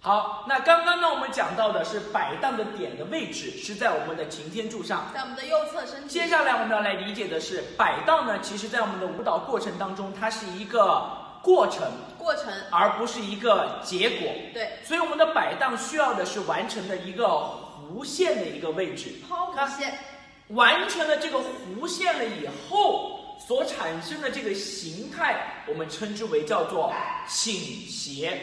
好，那刚刚呢，我们讲到的是摆荡的点的位置是在我们的擎天柱上。在我们的右侧身体。接下来我们要来理解的是摆荡呢，其实在我们的舞蹈过程当中，它是一个过程，过程，而不是一个结果。对，所以我们的摆荡需要的是完成的一个弧线的一个位置。抛物线。完成了这个弧线了以后，所产生的这个形态，我们称之为叫做倾斜。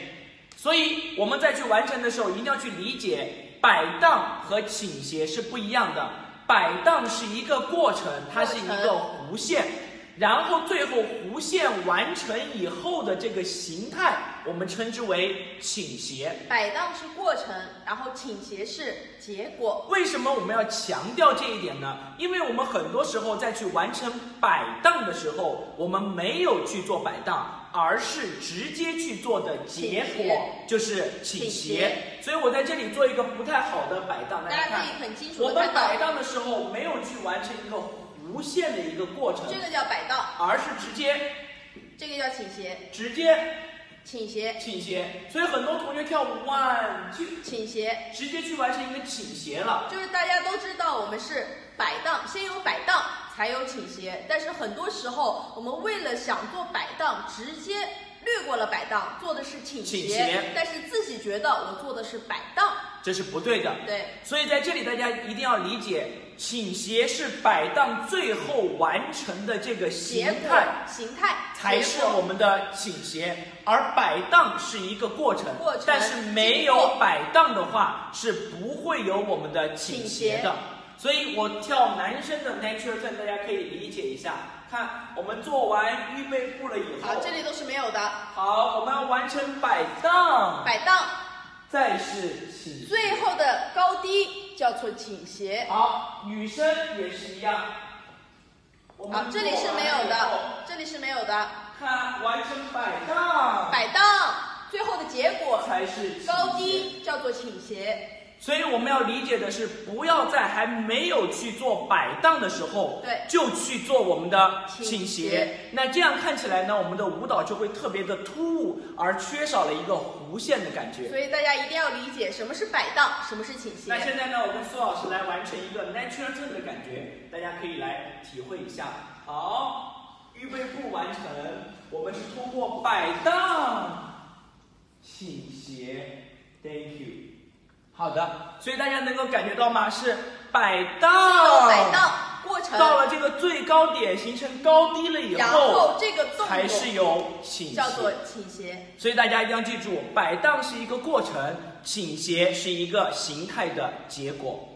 所以我们在去完成的时候，一定要去理解摆荡和倾斜是不一样的。摆荡是一个过程，它是一个弧线，然后最后弧线完成以后的这个形态，我们称之为倾斜。摆荡是过程，然后倾斜是结果。为什么我们要强调这一点呢？因为我们很多时候在去完成摆荡的时候，我们没有去做摆荡。而是直接去做的结果就是倾斜，所以我在这里做一个不太好的摆荡，大家可以很清楚我们摆荡的时候没有去完成一个弧线的一个过程，这个叫摆荡，而是直接，这个叫倾斜，直接倾斜，倾斜。所以很多同学跳舞弯就倾斜，直接去完成一个倾斜了。就是大家都知道，我们是摆荡，先有摆荡。才有倾斜，但是很多时候我们为了想做摆荡，直接略过了摆荡，做的是倾斜，但是自己觉得我做的是摆荡，这是不对的。对，所以在这里大家一定要理解，倾斜是摆荡最后完成的这个形态，形态才是我们的倾斜，而摆荡是一个过程，过程，但是没有摆荡的话是不会有我们的倾斜的。所以我跳男生的 natural turn，大家可以理解一下。看，我们做完预备步了以后，好，这里都是没有的。好，我们要完成摆荡，摆荡，再是倾，最后的高低叫做倾斜。好，女生也是一样。好，这里是没有的，这里是没有的。看，完成摆荡，摆荡，最后的结果才是高低叫做倾斜。所以我们要理解的是，不要在还没有去做摆荡的时候，对，就去做我们的倾斜。那这样看起来呢，我们的舞蹈就会特别的突兀，而缺少了一个弧线的感觉。所以大家一定要理解什么是摆荡，什么是倾斜。那现在呢，我跟苏老师来完成一个 natural turn 的感觉，大家可以来体会一下。好，预备步完成，我们是通过摆荡、倾斜，thank you。好的，所以大家能够感觉到吗？是摆荡，摆荡过程到了这个最高点，形成高低了以后，然后这个动作才是有倾斜，叫做倾斜。所以大家一定要记住，摆荡是一个过程，倾斜是一个形态的结果。